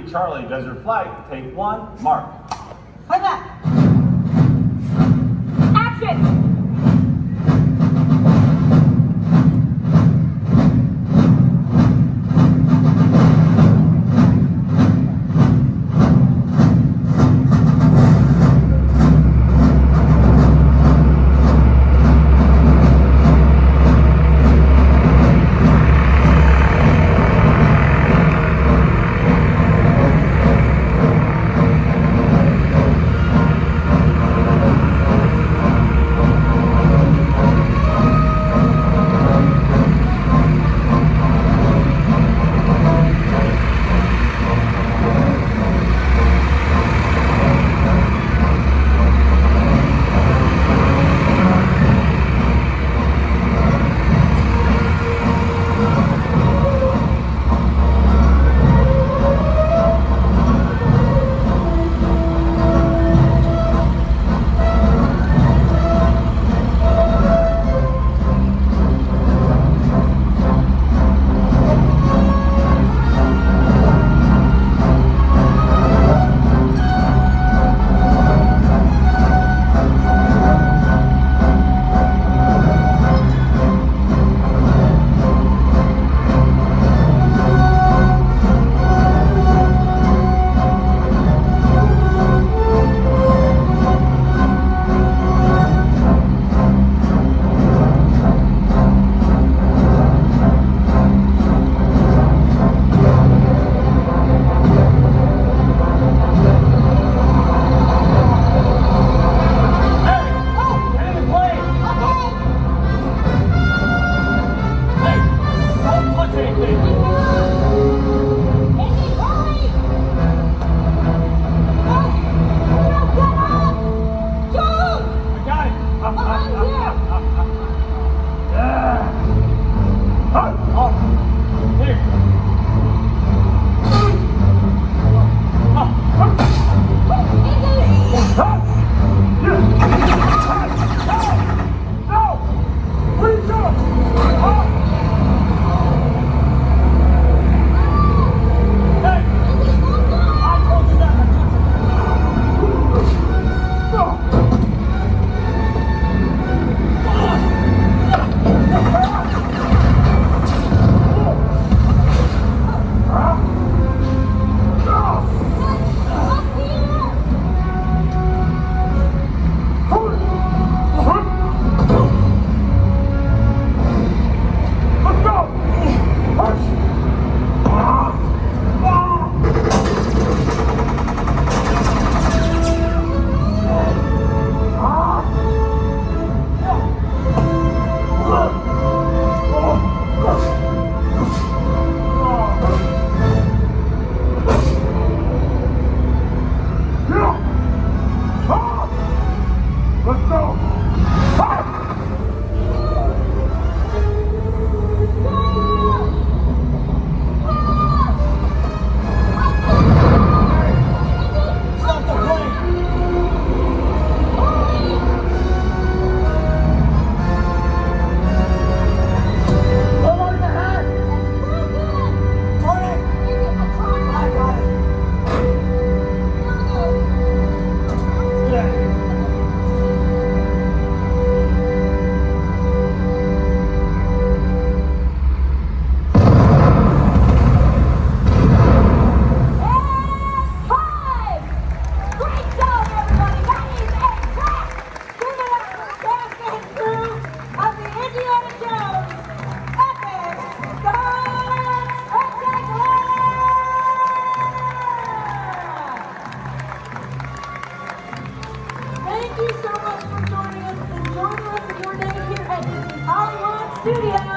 three, Charlie, Desert Flight, take one, mark. Like that. Action! Thank